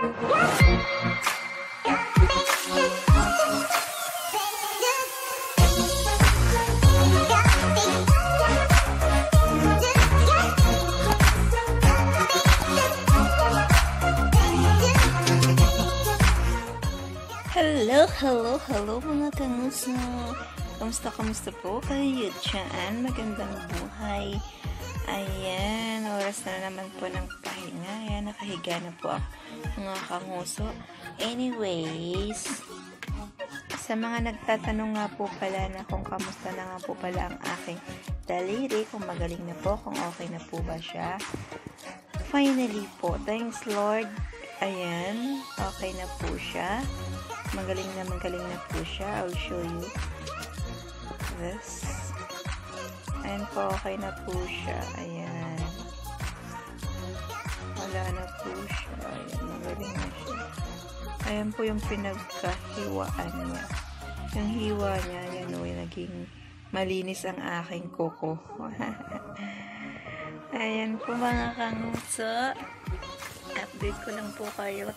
Hello, hello, hello mga kamuso. Kamusta, kamusta po kayo dyan? Magandang buhay. Ayan, oras na naman po ng pahinga. Ayan, nakahiga na po ako mga kamuso. Anyways, sa mga nagtatanong nga po pala na kung kamusta na nga po pala ang aking daliri, kung magaling na po, kung okay na po ba siya. Finally po, thanks Lord. Ayan, okay na po siya. Magaling na magaling na po siya. I'll show you this. Ayan po, okay na po siya. Ayan. Wala na po siya. Ayan, magaling na siya. Ayan po yung pinagkahiwaan niya. Yung hiwa niya, ayan o, naging malinis ang aking kuko. ayan po mga kanguso. Update ko lang po kayo.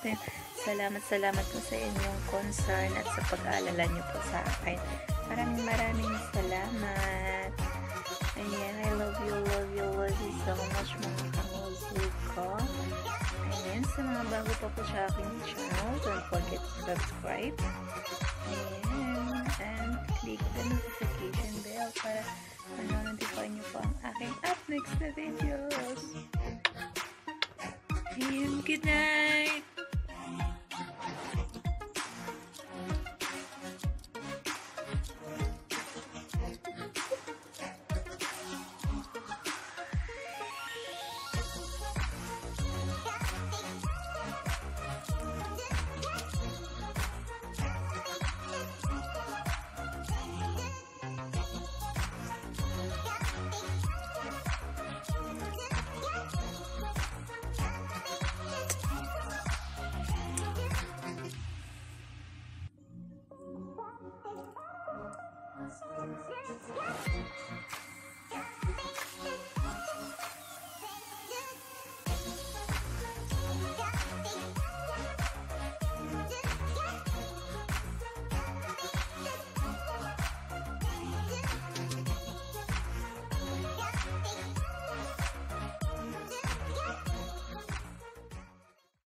Salamat, salamat po sa inyong concern at sa pag-aalala niyo po sa akin. Maraming maraming salamat. Ayan, I love you, love you, love you so much mga kamusi ko. Ayan, sa mga bago pa po sa aking channel, don't forget to subscribe. Ayan, and click the notification bell para manonotify niyo po ang aking up next na videos. Ayan, good night!